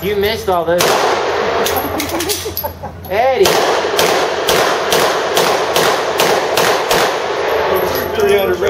You missed all this. Eddie. 300